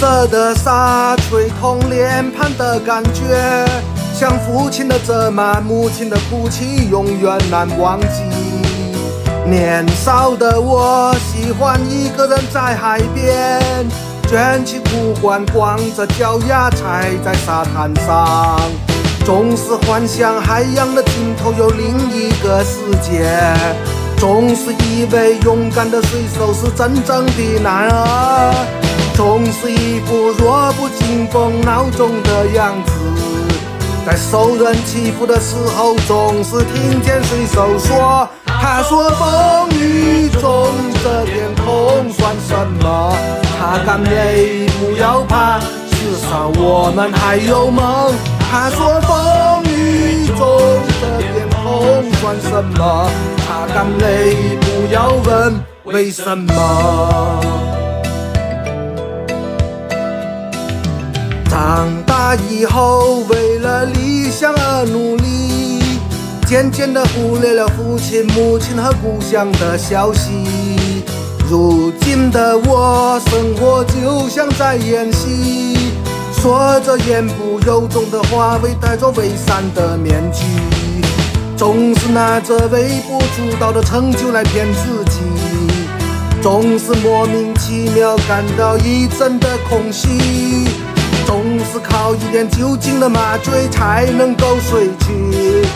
热的沙吹痛脸庞的感觉，像父亲的责骂，母亲的哭泣，永远难忘记。年少的我喜欢一个人在海边，卷起裤管，光着脚丫踩在沙滩上，总是幻想海洋的尽头有另一个世界，总是以为勇敢的水手是真正的男儿。总是一副弱不禁风、孬种的样子，在受人欺负的时候，总是听见水手说：“他说风雨中这点痛算什么？擦干泪，不要怕，至少我们还有梦。”他说风雨中这点痛算什么？擦干泪，不要问为什么。长大以后，为了理想而努力，渐渐地忽略了父亲、母亲和故乡的消息。如今的我，生活就像在演戏，说着言不由衷的话，为戴着伪善的面具，总是拿着微不足道的成就来骗自己，总是莫名其妙感到一阵的空虚。总是靠一点酒精的麻醉才能够睡去，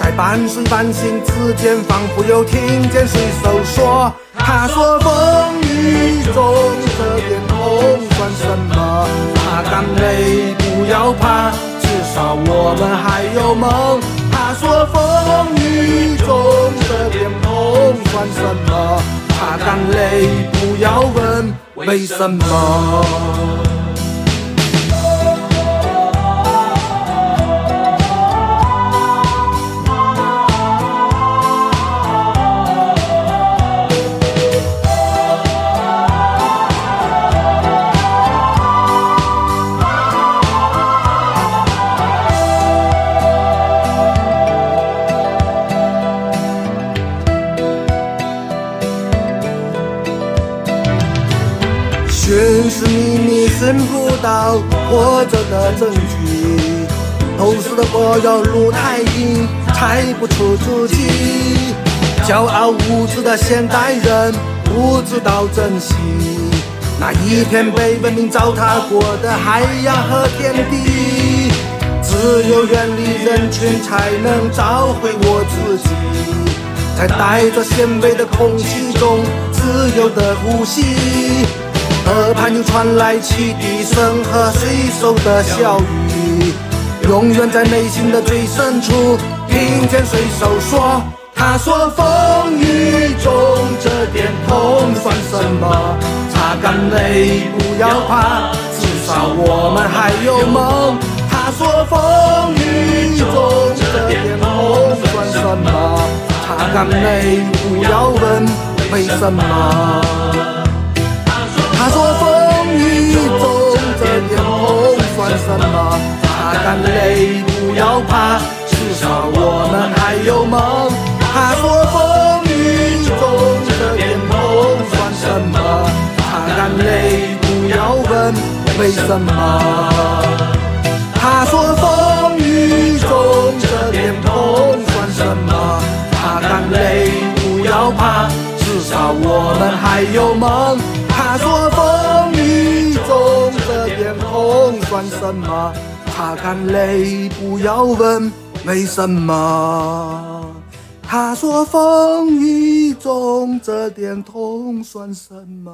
在半睡半醒之间，仿佛又听见水手说：“他说风雨中这点痛算什么？擦干泪，不要怕，至少我们还有梦。”他说风雨中这点痛算什么？擦干泪，不要问为什么。寻寻觅觅寻不到活着的证据，都市的柏油路太硬，猜不出自己。骄傲无知的现代人不知道珍惜那一片被文明糟蹋过的海洋和天地。只有远离人群，才能找回我自己，在带着咸味的空气中自由的呼吸。耳畔又传来汽笛声和水手的笑语，永远在内心的最深处听见水手说：“他说风雨中这点痛算什么？擦干泪，不要怕，至少我们还有梦。”他说风雨中这点痛算什么？擦干泪，不要问为什么。还有梦。他说风雨中这点痛算什么？擦干泪，不要问为什么。他说风雨中这点痛算什么？擦干泪，不要怕，至少我们还有梦。他说风雨中这点痛算什么？擦干泪，不要问为什么。他说风雨中这点痛算什么？